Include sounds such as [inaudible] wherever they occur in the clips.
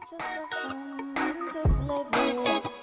yourself into slavery.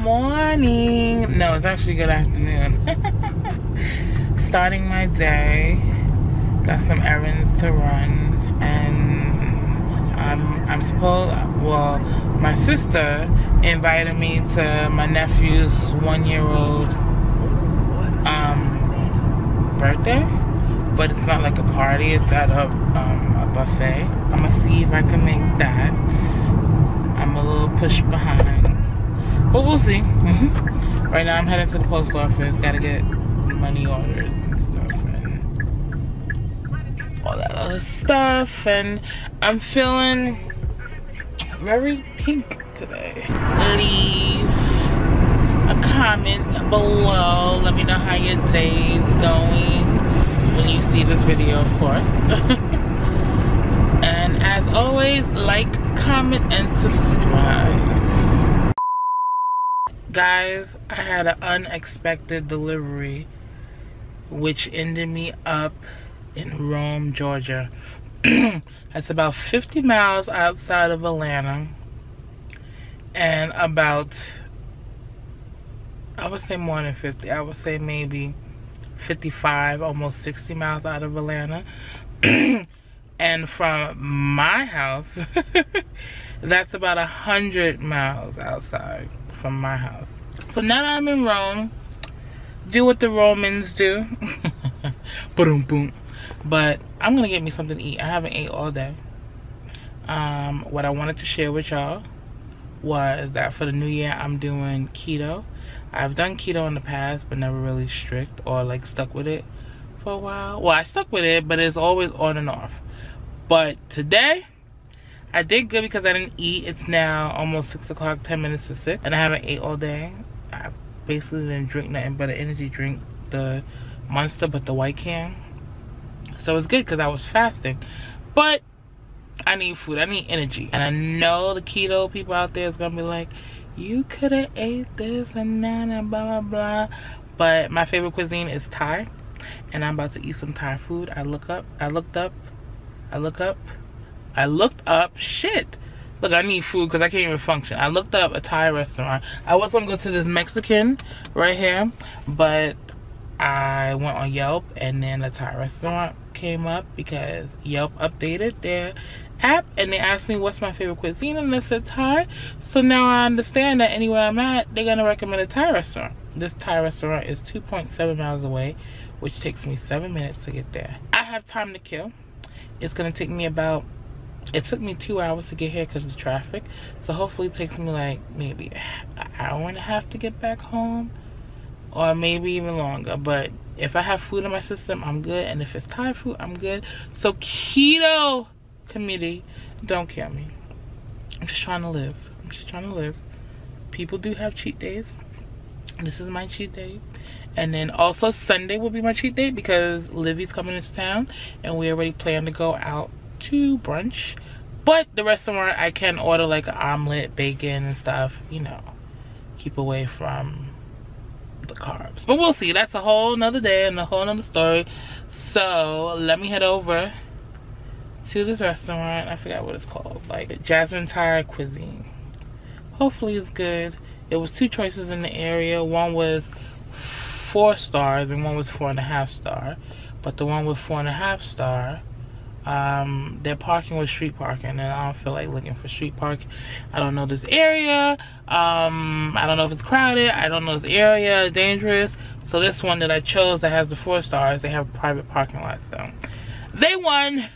Morning. No, it's actually good afternoon. [laughs] Starting my day. Got some errands to run, and I'm I'm supposed. Well, my sister invited me to my nephew's one-year-old um birthday, but it's not like a party. It's at a um a buffet. I'm gonna see if I can make that. I'm a little push behind. But we'll see. hmm Right now I'm heading to the post office. Gotta get money orders and stuff and all that other stuff. And I'm feeling very pink today. Leave a comment below. Let me know how your day is going when you see this video, of course. [laughs] and as always, like, comment, and subscribe. Guys, I had an unexpected delivery which ended me up in Rome, Georgia. [clears throat] That's about 50 miles outside of Atlanta and about I would say more than 50. I would say maybe 55, almost 60 miles out of Atlanta. [clears throat] and from my house, [laughs] that's about 100 miles outside from my house. So now that I'm in Rome, do what the Romans do. [laughs] boom, boom. But I'm gonna get me something to eat. I haven't ate all day. Um, what I wanted to share with y'all was that for the new year, I'm doing keto. I've done keto in the past, but never really strict or like stuck with it for a while. Well, I stuck with it, but it's always on and off. But today, I did good because I didn't eat. It's now almost 6 o'clock, 10 minutes to 6. And I haven't ate all day. I basically didn't drink nothing but an energy drink. The Monster, but the white can. So it's good because I was fasting. But I need food. I need energy. And I know the keto people out there is going to be like, you could have ate this and that blah, blah, blah. But my favorite cuisine is Thai. And I'm about to eat some Thai food. I look up. I looked up. I look up. I looked up. Shit. Look, I need food because I can't even function. I looked up a Thai restaurant. I was to go to this Mexican right here. But I went on Yelp and then a Thai restaurant came up because Yelp updated their app and they asked me what's my favorite cuisine and I said Thai. So now I understand that anywhere I'm at, they're gonna recommend a Thai restaurant. This Thai restaurant is 2.7 miles away, which takes me seven minutes to get there. I have time to kill. It's gonna take me about, it took me two hours to get here because of the traffic. So hopefully it takes me like maybe an hour and a half to get back home or maybe even longer. But if I have food in my system, I'm good. And if it's Thai food, I'm good. So keto committee, don't kill me. I'm just trying to live. I'm just trying to live. People do have cheat days. This is my cheat day. And then also Sunday will be my cheat day because Livy's coming into town and we already plan to go out to brunch. But the restaurant I can order like an omelet, bacon and stuff, you know, keep away from the carbs. But we'll see. That's a whole nother day and a whole nother story. So let me head over to this restaurant. I forgot what it's called. Like Jasmine Thai Cuisine. Hopefully it's good. It was two choices in the area. One was four stars and one was four and a half star. But the one with four and a half star um their parking was street parking and i don't feel like looking for street park i don't know this area. Um i don't know if it's crowded. I don't know this area dangerous. So this one that i chose that has the four stars they have private parking lots so. They won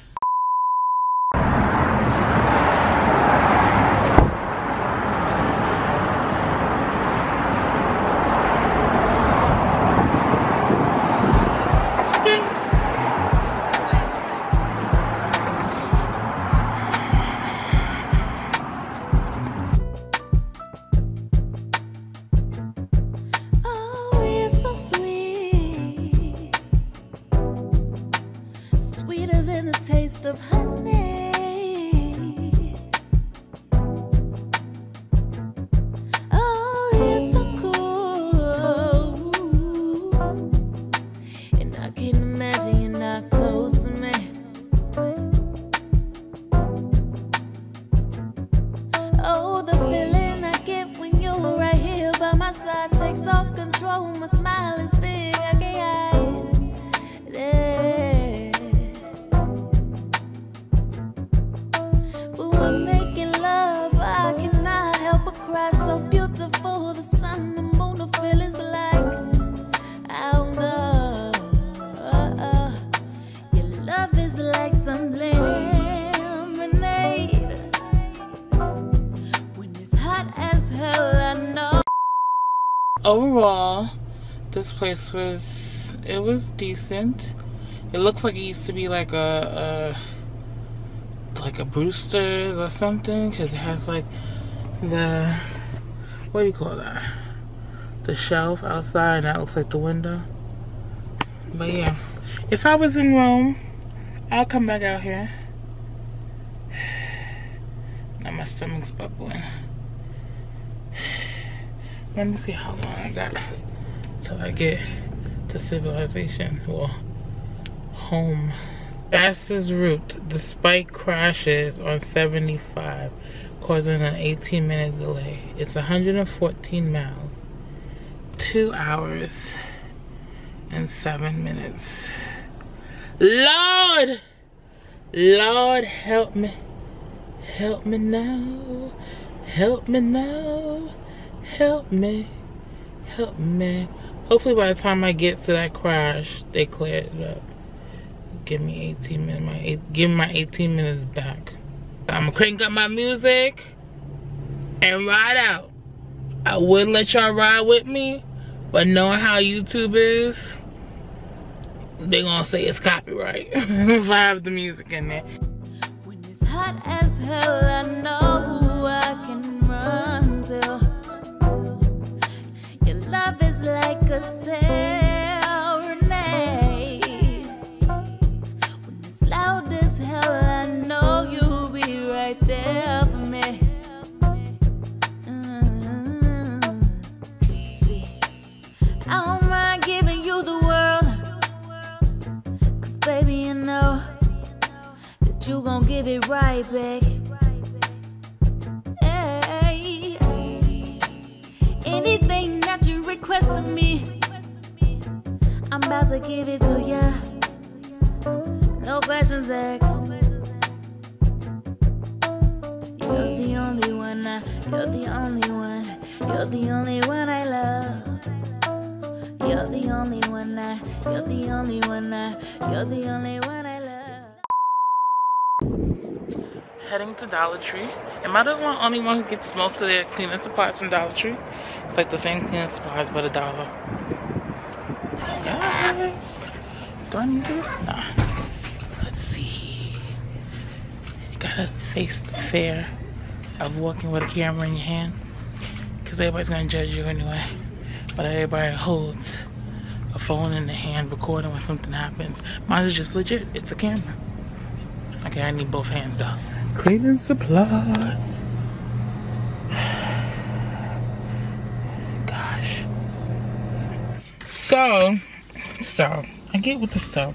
overall this place was it was decent. It looks like it used to be like a, a like a Bruster's or something because it has like the what do you call that? The shelf outside and that looks like the window. But yeah if i was in rome i'll come back out here. [sighs] Now my stomach's bubbling let me see how long I got till I get to civilization or home. Fastest route despite crashes on 75 causing an 18 minute delay. It's 114 miles, 2 hours and 7 minutes. Lord! Lord help me. Help me now. Help me now. Help me. Help me. Hopefully by the time I get to that crash, they clear it up. Give me 18 minutes. My eight, give my 18 minutes back. I'm gonna crank up my music and ride out. I would let y'all ride with me, but knowing how YouTube is, they gonna say it's copyright [laughs] if I have the music in there. When it's hot as hell, you gon' give it right back. Hey, anything that you request of me, I'm about to give it to ya. No questions asked. You're the only one, I, you're the only one, you're the only one I love. You're the only one, I, you're the only one, I, you're the only one I heading to Dollar Tree. Am I the one, only one who gets most of their cleaning supplies from Dollar Tree? It's like the same cleaning supplies but a dollar. Yeah. Do I need to? Nah. Let's see. You gotta face the fear of walking with a camera in your hand. Because everybody's gonna judge you anyway. But everybody holds a phone in their hand recording when something happens. Mine is just legit. It's a camera. Okay, I need both hands though. Cleaning supplies. [sighs] Gosh. So, so I get with the stuff.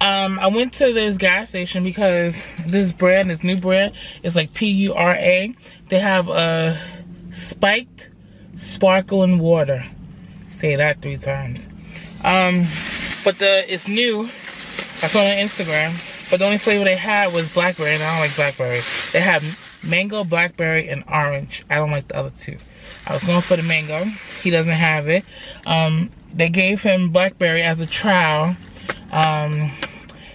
Um, I went to this gas station because this brand, this new brand, is like P-U-R-A. They have a spiked sparkling water. Say that three times. Um, but the it's new. I saw it on Instagram. But the only flavor they had was blackberry, and I don't like blackberry. They have mango, blackberry, and orange. I don't like the other two. I was going for the mango. He doesn't have it. Um, they gave him blackberry as a trial. Um,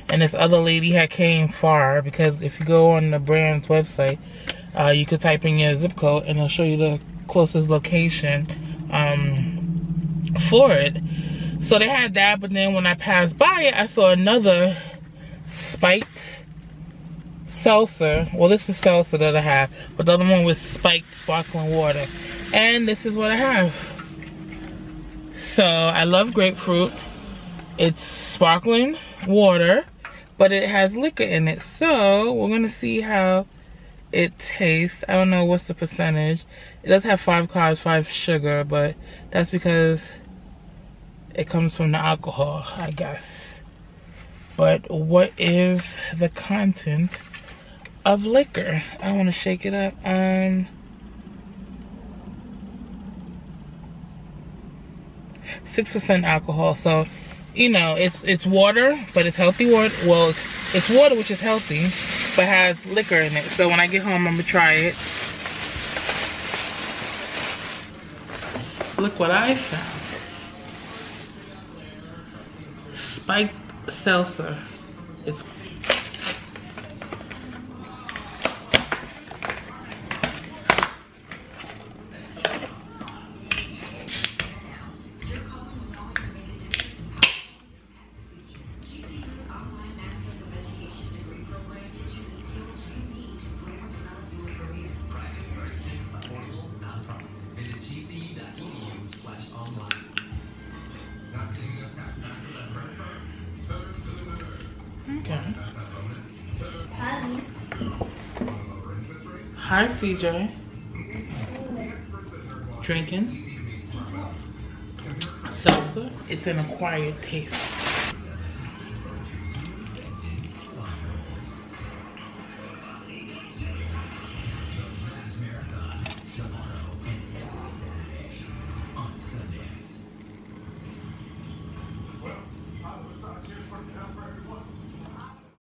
and this other lady had came far because if you go on the brand's website, uh, you could type in your zip code and it'll show you the closest location um, for it. So they had that, but then when I passed by it, I saw another spiked seltzer. Well, this is seltzer that I have, but the other one was spiked sparkling water. And this is what I have. So I love grapefruit. It's sparkling water, but it has liquor in it. So we're gonna see how it tastes. I don't know what's the percentage. It does have five carbs, five sugar, but that's because it comes from the alcohol, I guess. But what is the content of liquor? I want to shake it up. Um, 6% alcohol. So, you know, it's it's water, but it's healthy water. Well, it's, it's water, which is healthy, but has liquor in it. So when I get home, I'm gonna try it. Look what I found. Spiked seltzer. It's Hi, CJ. Drinking. Seltzer. It's an acquired taste.